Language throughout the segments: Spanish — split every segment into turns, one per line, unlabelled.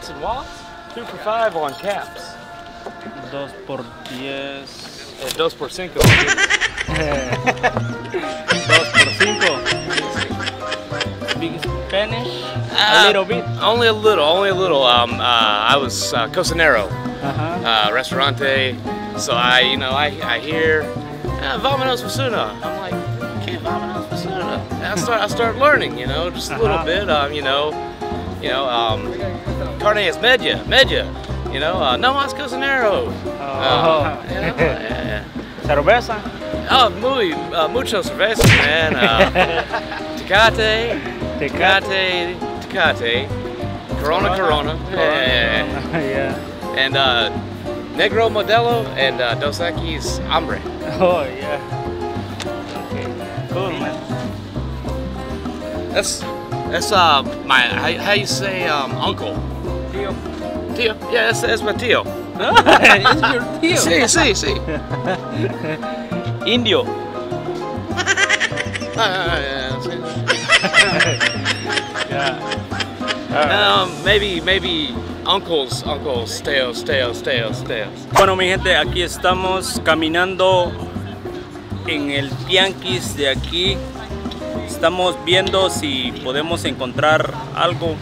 want some wallets? Two for five on caps.
Dos por diez.
Eh, dos por cinco.
Dos por cinco. Speak Spanish? a
Uh,
little bit.
Only a little, only a little. Um, uh, I was uh, Cocinero,
Ajá.
uh, restaurante. So I, you know, I, I hear, uh, Vamanos Vasuna. I'm like, okay, Vamanos Vasuna. And I start, I start learning, you know, just a little
Uh-huh.
bit. Um, you know, you know, um, carne es media, media. You know, uh, no más Cocinero.
Oh.
Uh, you know, yeah,
Cerveza.
Oh, muy, uh, mucho cerveza, man. Uh, Tecate. Tecate, Tecate, Corona, Corona, yeah,
yeah.
and uh, Negro Modelo and uh, Dos Equis Hambre.
Oh, yeah. Okay. Cool, man.
That's that's uh my how, how you say um uncle
Tío.
tío yeah that's, that's my tío
es your tío.
sí sí sí
Indio.
Ah, um maybe maybe uncles uncles Teos Teos Teos Teos
Bueno, mi gente, aquí estamos caminando en el Tianquis de aquí. Estamos viendo si podemos encontrar algo,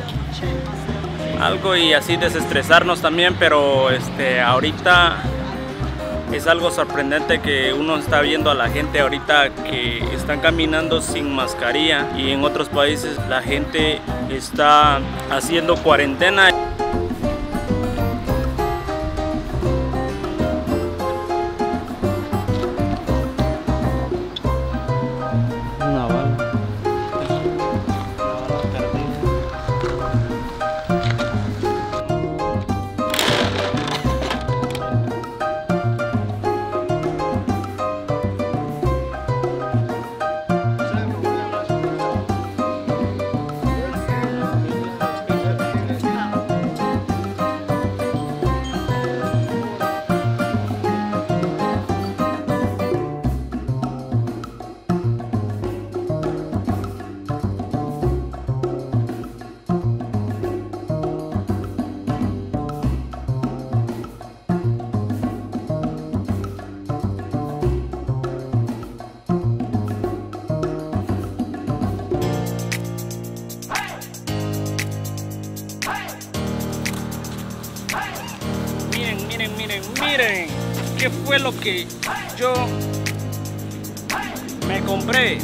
algo y así desestresarnos también, pero este, ahorita es algo sorprendente que uno está viendo a la gente ahorita que están caminando sin mascarilla y en otros países la gente está haciendo cuarentena. Miren, miren, miren, miren. ¿Qué fue lo que yo me compré?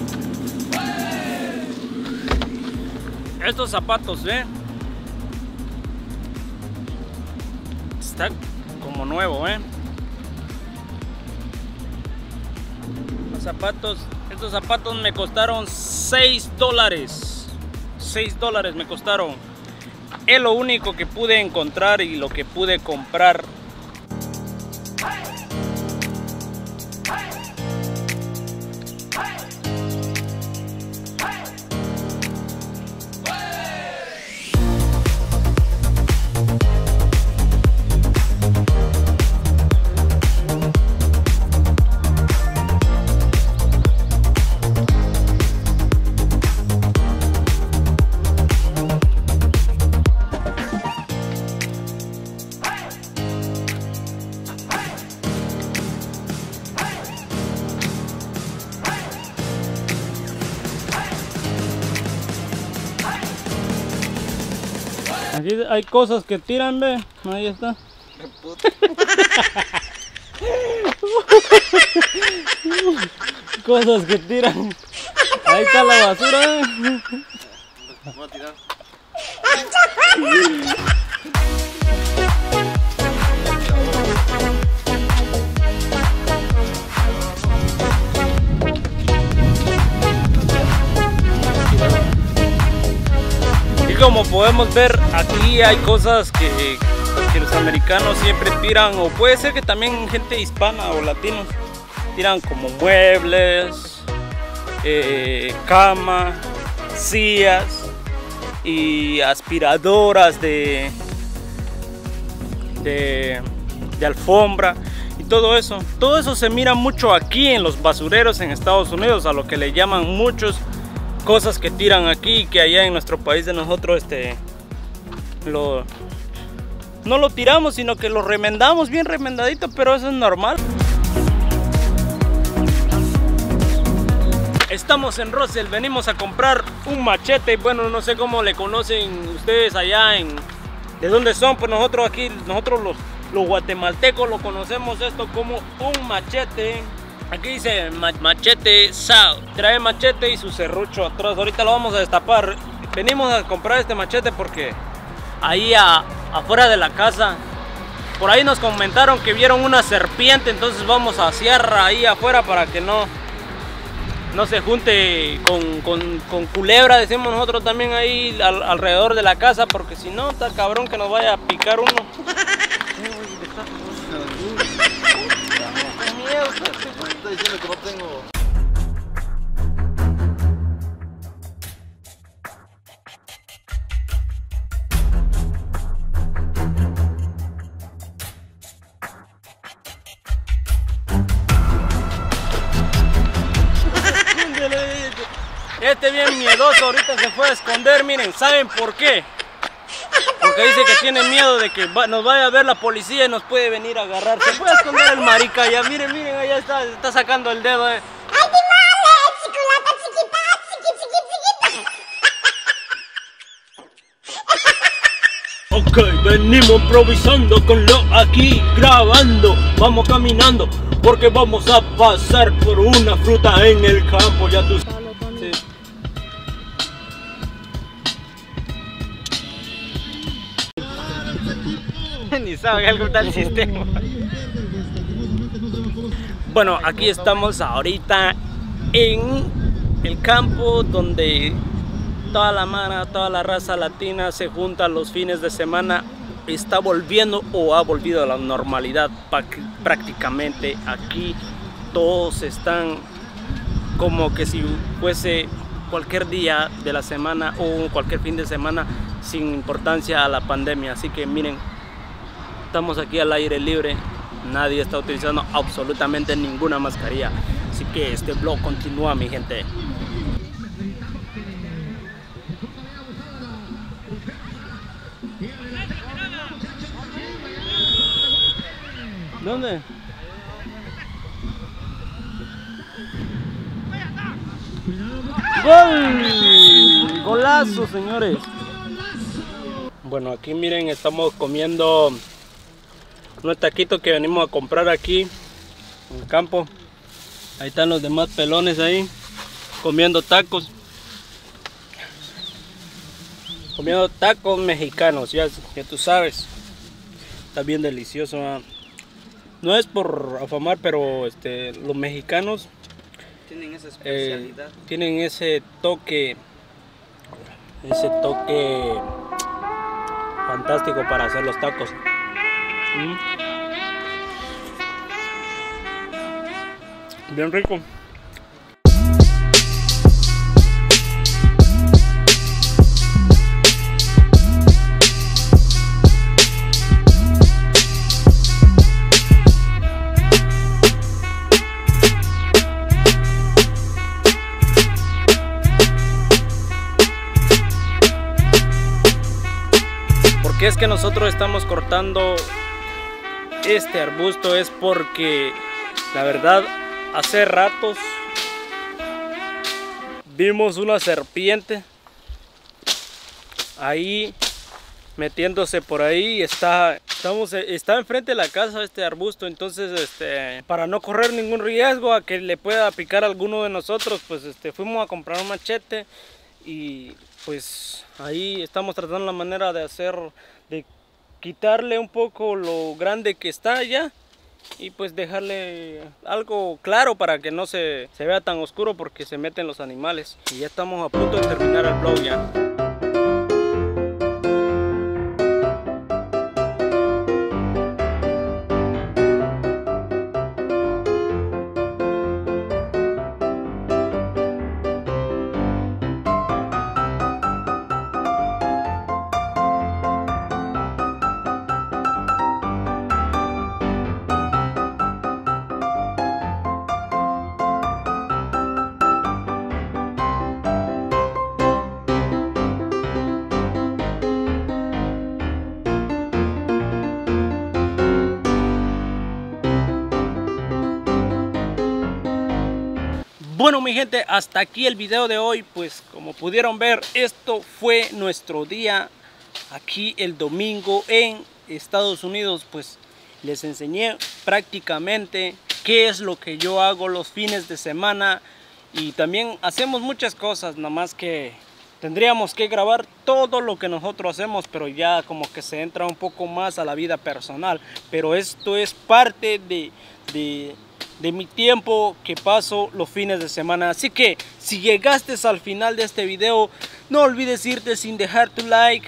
Estos zapatos, ¿ven? Está como nuevo, ¿eh? Los zapatos, estos zapatos me costaron 6 dólares. 6 dólares me costaron. Es lo único que pude encontrar y lo que pude comprar. Aquí hay cosas que tiran, ve. Ahí está. cosas que tiran. Ahí está la basura. eh. Como podemos ver, aquí hay cosas que, que los americanos siempre tiran, o puede ser que también gente hispana o latinos tiran como muebles, eh, cama, sillas y aspiradoras de, de, de alfombra y todo eso. Todo eso se mira mucho aquí en los basureros en Estados Unidos, a lo que le llaman muchos cosas que tiran aquí que allá en nuestro país de nosotros este lo, no lo tiramos, sino que lo remendamos bien remendadito, pero eso es normal. Estamos en Russell, venimos a comprar un machete, bueno, no sé cómo le conocen ustedes allá en... ¿De dónde son? Pues nosotros aquí, nosotros los, los guatemaltecos lo conocemos esto como un machete. Aquí dice machete sal. Trae machete y su serrucho atrás. Ahorita lo vamos a destapar. Venimos a comprar este machete porque ahí afuera de la casa, por ahí nos comentaron que vieron una serpiente. Entonces vamos a sierra ahí afuera para que no, no se junte con, culebra, decimos nosotros también ahí alrededor de la casa, porque si no, está cabrón que nos vaya a picar uno. Este bien miedoso ahorita se fue a esconder, miren, ¿saben por qué? Porque dice que tiene miedo de que nos vaya a ver la policía y nos puede venir a agarrar. Se puede esconder el marica ya, miren, miren, allá está, está sacando el dedo. Eh. ¡Ay, Ok, venimos improvisando con lo aquí grabando. Vamos caminando porque vamos a pasar por una fruta en el campo, ya tú Ni sabe algo sistema. Bueno, aquí estamos ahorita en el campo donde toda la mara, toda la raza latina se junta los fines de semana. Está volviendo o ha volvido a la normalidad prácticamente. Aquí todos están como que si fuese cualquier día de la semana o cualquier fin de semana sin importancia a la pandemia. Así que miren, estamos aquí al aire libre, nadie está utilizando absolutamente ninguna mascarilla. Así que este blog continúa mi gente. ¿Dónde? ¡Gol! ¡Golazo, señores! Bueno, aquí miren, estamos comiendo unos taquitos que venimos a comprar aquí en el campo. Ahí están los demás pelones ahí comiendo tacos. Comiendo tacos mexicanos, ya, ya tú sabes. Está bien delicioso. No es por afamar, pero este, los mexicanos
tienen esa eh, especialidad.
tienen ese toque, ese toque fantástico para hacer los tacos. Bien rico. ¿Por es que nosotros estamos cortando este arbusto es porque la verdad hace ratos vimos una serpiente ahí metiéndose por ahí. Está estamos está enfrente de la casa este arbusto entonces este para no correr ningún riesgo a que le pueda picar alguno de nosotros pues este fuimos a comprar un machete y pues ahí estamos tratando la manera de hacer de quitarle un poco lo grande que está ya y pues dejarle algo claro para que no se, se vea tan oscuro porque se meten los animales. Y ya estamos a punto de terminar el vlog ya Bueno mi gente, hasta aquí el video de hoy, pues como pudieron ver, esto fue nuestro día aquí el domingo en Estados Unidos, pues les enseñé prácticamente qué es lo que yo hago los fines de semana. Y también hacemos muchas cosas, nada más que tendríamos que grabar todo lo que nosotros hacemos, pero ya como que se entra un poco más a la vida personal, pero esto es parte de, de de mi tiempo que paso los fines de semana. Así que si llegaste al final de este video, no olvides irte sin dejar tu like,